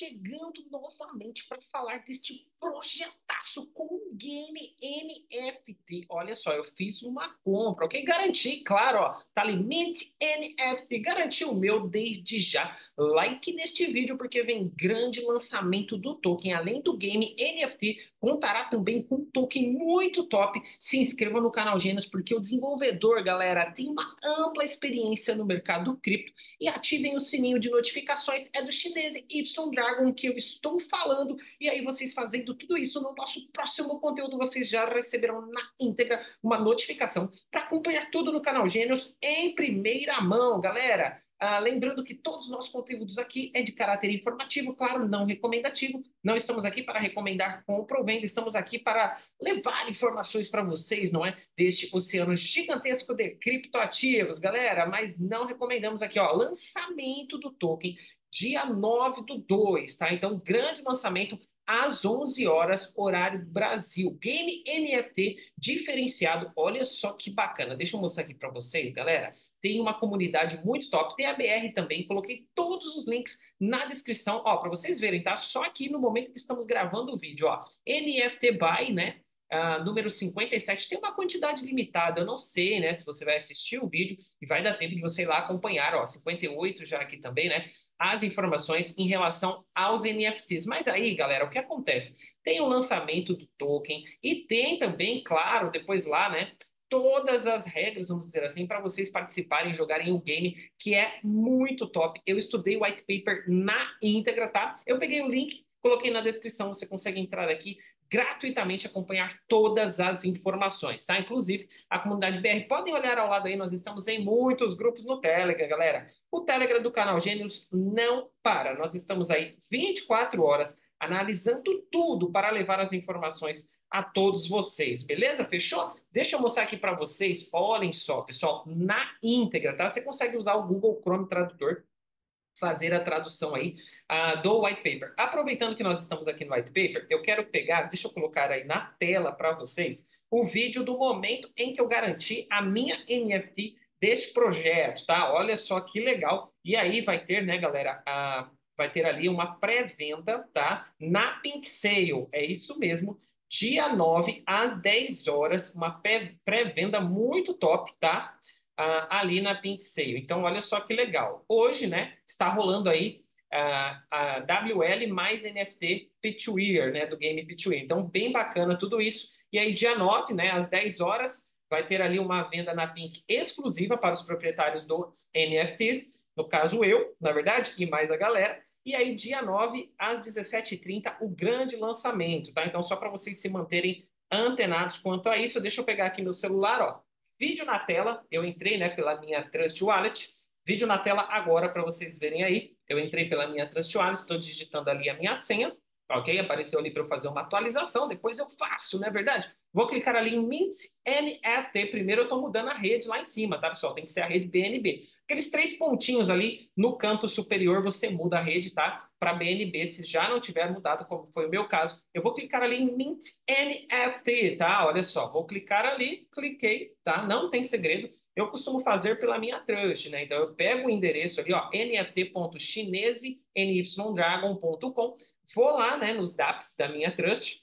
chegando novamente para falar deste projetaço com o game NFT. Olha só, eu fiz uma compra, ok? Garanti, claro, ó, tá ali Mint NFT, garanti o meu desde já. Like neste vídeo porque vem grande lançamento do token, além do game NFT, contará também com um token muito top. Se inscreva no canal Gênios porque o desenvolvedor, galera, tem uma ampla experiência no mercado cripto e ativem o sininho de notificações, é do chinês Y Dragon que eu estou falando e aí vocês fazendo tudo isso no nosso próximo conteúdo, vocês já receberão na íntegra uma notificação para acompanhar tudo no canal Gênios em primeira mão, galera. Ah, lembrando que todos os nossos conteúdos aqui é de caráter informativo, claro, não recomendativo. Não estamos aqui para recomendar compra ou venda, estamos aqui para levar informações para vocês, não é? Deste oceano gigantesco de criptoativos, galera. Mas não recomendamos aqui, ó, lançamento do token dia 9 do 2, tá? Então, grande lançamento às 11 horas, horário Brasil. Game NFT diferenciado. Olha só que bacana. Deixa eu mostrar aqui para vocês, galera. Tem uma comunidade muito top. Tem a BR também. Coloquei todos os links na descrição, ó, para vocês verem, tá? Só aqui no momento que estamos gravando o vídeo, ó. NFT Buy, né? Uh, número 57 tem uma quantidade limitada. Eu não sei, né, se você vai assistir o vídeo e vai dar tempo de você ir lá acompanhar, ó, 58 já aqui também, né? as informações em relação aos NFTs. Mas aí, galera, o que acontece? Tem o lançamento do token e tem também, claro, depois lá, né? Todas as regras, vamos dizer assim, para vocês participarem, jogarem o game, que é muito top. Eu estudei o white paper na íntegra, tá? Eu peguei o link, coloquei na descrição, você consegue entrar aqui, gratuitamente acompanhar todas as informações, tá? Inclusive, a comunidade BR, podem olhar ao lado aí, nós estamos em muitos grupos no Telegram, galera. O Telegram do canal Gênios não para, nós estamos aí 24 horas analisando tudo para levar as informações a todos vocês, beleza? Fechou? Deixa eu mostrar aqui para vocês, olhem só, pessoal, na íntegra, tá? Você consegue usar o Google Chrome Tradutor fazer a tradução aí uh, do white paper. Aproveitando que nós estamos aqui no white paper, eu quero pegar, deixa eu colocar aí na tela para vocês, o vídeo do momento em que eu garanti a minha NFT deste projeto, tá? Olha só que legal. E aí vai ter, né, galera, uh, vai ter ali uma pré-venda, tá? Na Pink Sale, é isso mesmo. Dia 9, às 10 horas, uma pré-venda muito top, tá? Uh, ali na Pink Sale. Então, olha só que legal. Hoje, né, está rolando aí uh, a WL mais NFT Pitware, né, do game Pitware. Então, bem bacana tudo isso. E aí, dia 9, né, às 10 horas, vai ter ali uma venda na Pink exclusiva para os proprietários dos NFTs, no caso eu, na verdade, e mais a galera. E aí, dia 9, às 17h30, o grande lançamento, tá? Então, só para vocês se manterem antenados quanto a isso, deixa eu pegar aqui meu celular, ó. Vídeo na tela, eu entrei né, pela minha Trust Wallet. Vídeo na tela agora para vocês verem aí. Eu entrei pela minha Trust Wallet, estou digitando ali a minha senha. Ok? Apareceu ali para eu fazer uma atualização, depois eu faço, não é verdade? Vou clicar ali em Mint NFT. Primeiro eu estou mudando a rede lá em cima, tá, pessoal? Tem que ser a rede BNB. Aqueles três pontinhos ali no canto superior, você muda a rede, tá? Para BNB, se já não tiver mudado, como foi o meu caso. Eu vou clicar ali em Mint NFT, tá? Olha só, vou clicar ali, cliquei, tá? Não tem segredo. Eu costumo fazer pela minha trust, né? Então eu pego o endereço ali, ó, nft.chinesenydragon.com, vou lá, né, nos dApps da minha trust,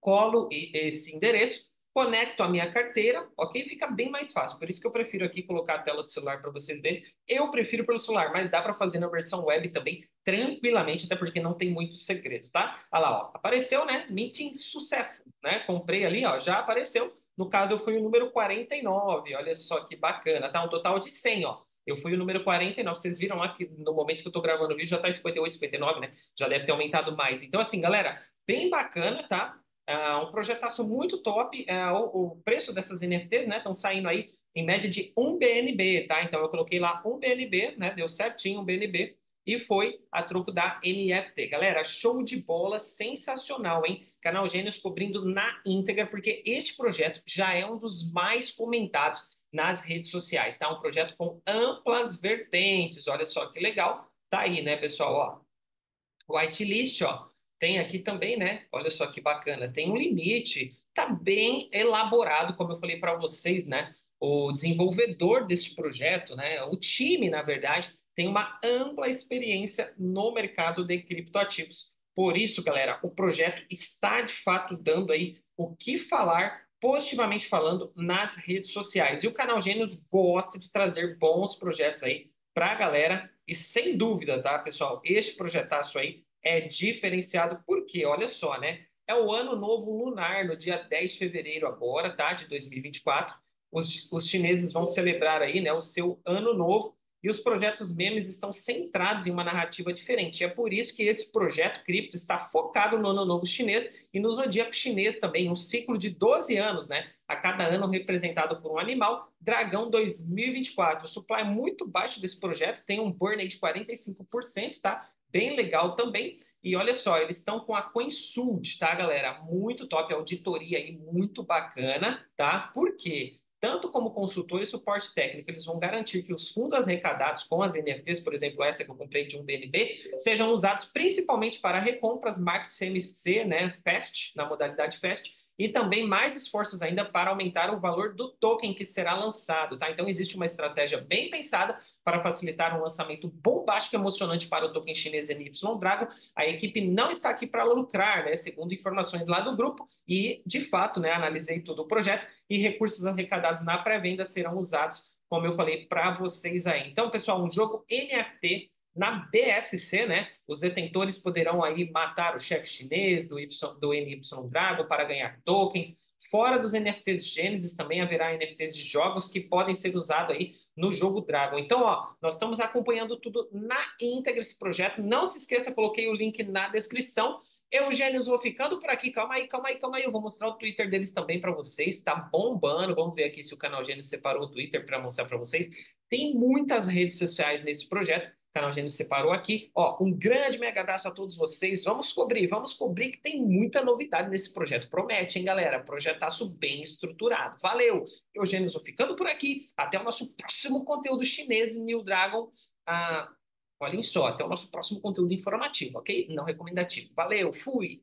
colo esse endereço, conecto a minha carteira, ok? Fica bem mais fácil. Por isso que eu prefiro aqui colocar a tela do celular para vocês verem. Eu prefiro pelo celular, mas dá para fazer na versão web também tranquilamente, até porque não tem muito segredo, tá? Olha lá, ó, apareceu, né? Meeting sucesso, né? Comprei ali, ó, já apareceu. No caso, eu fui o número 49, olha só que bacana, tá? Um total de 100, ó. Eu fui o número 49, vocês viram lá que no momento que eu tô gravando o vídeo já tá 58, 59, né? Já deve ter aumentado mais. Então, assim, galera, bem bacana, tá? Uh, um projetaço muito top. Uh, o, o, preço dessas NFTs, né, estão saindo aí em média de 1 BNB, tá? Então eu coloquei lá 1 BNB, né? Deu certinho um BNB e foi a troco da NFT. Galera, show de bola, sensacional, hein? Canal Gênios cobrindo na íntegra, porque este projeto já é um dos mais comentados nas redes sociais, tá? Um projeto com amplas vertentes. Olha só que legal. Tá aí, né, pessoal, ó. Whitelist, ó tem aqui também, né? Olha só que bacana, tem um limite, tá bem elaborado, como eu falei para vocês, né? O desenvolvedor deste projeto, né? O time, na verdade, tem uma ampla experiência no mercado de criptoativos. Por isso, galera, o projeto está de fato dando aí o que falar positivamente falando nas redes sociais. E o canal Gênios gosta de trazer bons projetos aí para a galera. E sem dúvida, tá, pessoal? Este projetaço aí é diferenciado porque, olha só, né? É o ano novo lunar, no dia 10 de fevereiro agora, tá? De 2024. Os, os chineses vão celebrar aí, né, o seu ano novo e os projetos memes estão centrados em uma narrativa diferente. E é por isso que esse projeto cripto está focado no Ano Novo Chinês e no Zodíaco Chinês também, um ciclo de 12 anos, né? A cada ano representado por um animal, Dragão 2024. O supply é muito baixo desse projeto, tem um burn de 45%, tá? Bem legal também. E olha só, eles estão com a CoinSult, tá, galera? Muito top, auditoria aí, muito bacana, tá? Por quê? Tanto como consultor e suporte técnico, eles vão garantir que os fundos arrecadados com as NFTs, por exemplo, essa que eu comprei de um BNB, sejam usados principalmente para recompras Market CMC, né, FAST, na modalidade FAST, e também mais esforços ainda para aumentar o valor do token que será lançado, tá? Então existe uma estratégia bem pensada para facilitar um lançamento bombástico e emocionante para o token chinês NY Dragon. A equipe não está aqui para lucrar, né? Segundo informações lá do grupo e, de fato, né, analisei todo o projeto e recursos arrecadados na pré-venda serão usados, como eu falei para vocês aí. Então, pessoal, um jogo NFT na BSC, né, os detentores poderão aí matar o chefe chinês do, y, do NY Dragon para ganhar tokens. Fora dos NFTs de Gênesis, também haverá NFTs de jogos que podem ser usados aí no jogo Dragon. Então, ó, nós estamos acompanhando tudo na íntegra esse projeto. Não se esqueça, coloquei o link na descrição. Eugênios, vou ficando por aqui. Calma aí, calma aí, calma aí. Eu vou mostrar o Twitter deles também para vocês. Tá bombando. Vamos ver aqui se o canal Gênios separou o Twitter para mostrar para vocês. Tem muitas redes sociais nesse projeto. Canal Gênio separou aqui. Ó, um grande mega abraço a todos vocês. Vamos cobrir, vamos cobrir que tem muita novidade nesse projeto. Promete, hein, galera? Projetaço bem estruturado. Valeu! Eugênio, vou ficando por aqui. Até o nosso próximo conteúdo chinês New Dragon. Ah, olhem só, até o nosso próximo conteúdo informativo, ok? Não recomendativo. Valeu, fui!